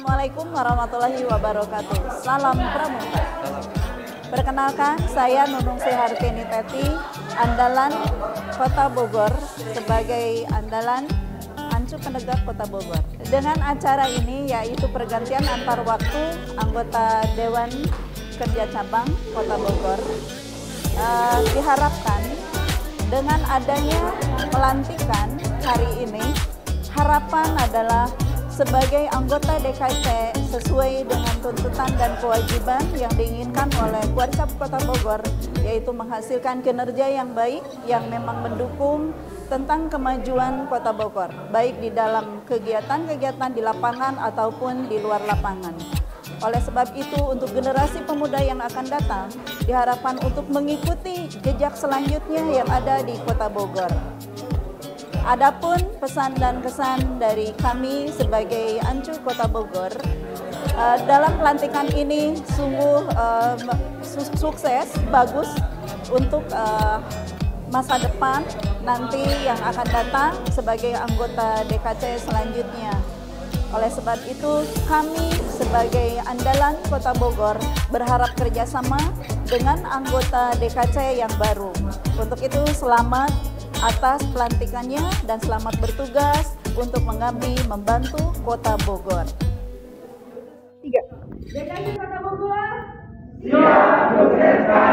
warahmatullahi wabarakatuh. Salam Pramuka. Perkenalkan, saya Nunung Sehartini Teti, andalan Kota Bogor sebagai andalan Ancu Penegak Kota Bogor. Dengan acara ini yaitu pergantian antar waktu anggota Dewan Kerja Cabang Kota Bogor, uh, diharapkan dengan adanya pelantikan hari ini, harapan adalah sebagai anggota DKC sesuai dengan tuntutan dan kewajiban yang diinginkan oleh Kuarsa Kota Bogor yaitu menghasilkan kinerja yang baik yang memang mendukung tentang kemajuan Kota Bogor baik di dalam kegiatan-kegiatan di lapangan ataupun di luar lapangan. Oleh sebab itu untuk generasi pemuda yang akan datang diharapkan untuk mengikuti jejak selanjutnya yang ada di Kota Bogor. Adapun pesan dan kesan dari kami sebagai Ancu Kota Bogor uh, dalam pelantikan ini sungguh uh, su sukses, bagus untuk uh, masa depan nanti yang akan datang sebagai anggota DKC selanjutnya. Oleh sebab itu, kami sebagai andalan Kota Bogor berharap kerjasama dengan anggota DKC yang baru. Untuk itu, selamat atas pelantikannya dan selamat bertugas untuk mengabdi membantu Kota Bogor. Tiga. DKI Kota Bogor siap sukseskan Baik